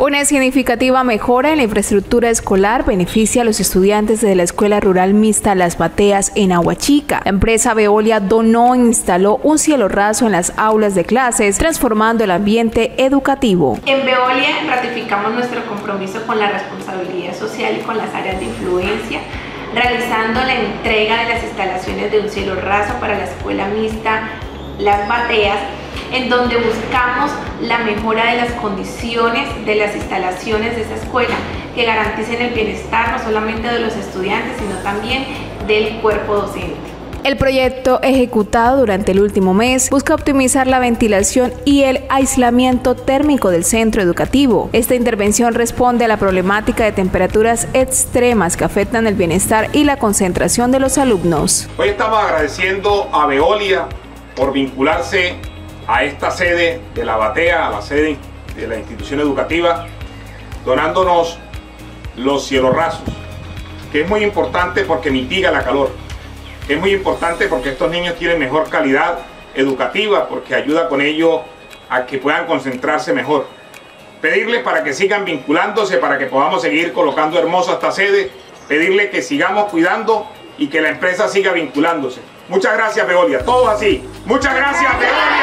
Una significativa mejora en la infraestructura escolar beneficia a los estudiantes de la Escuela Rural Mixta Las Bateas en Aguachica. La empresa Veolia donó e instaló un cielo raso en las aulas de clases, transformando el ambiente educativo. En Veolia ratificamos nuestro compromiso con la responsabilidad social y con las áreas de influencia, realizando la entrega de las instalaciones de un cielo raso para la Escuela Mixta Las Bateas en donde buscamos la mejora de las condiciones de las instalaciones de esa escuela que garanticen el bienestar no solamente de los estudiantes, sino también del cuerpo docente. El proyecto ejecutado durante el último mes busca optimizar la ventilación y el aislamiento térmico del centro educativo. Esta intervención responde a la problemática de temperaturas extremas que afectan el bienestar y la concentración de los alumnos. Hoy estamos agradeciendo a Veolia por vincularse a esta sede de la Batea, a la sede de la institución educativa, donándonos los cielos rasos, que es muy importante porque mitiga la calor, es muy importante porque estos niños tienen mejor calidad educativa, porque ayuda con ello a que puedan concentrarse mejor. Pedirles para que sigan vinculándose, para que podamos seguir colocando hermoso esta sede, pedirle que sigamos cuidando y que la empresa siga vinculándose. Muchas gracias, Veolia. Todos así. Muchas gracias, Veolia.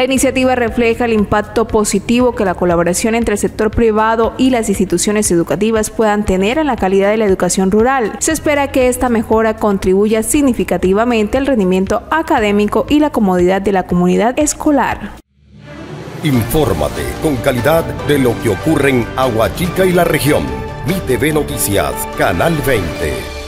La iniciativa refleja el impacto positivo que la colaboración entre el sector privado y las instituciones educativas puedan tener en la calidad de la educación rural. Se espera que esta mejora contribuya significativamente al rendimiento académico y la comodidad de la comunidad escolar. Infórmate con calidad de lo que ocurre en Aguachica y la región. Mi TV Noticias, Canal 20.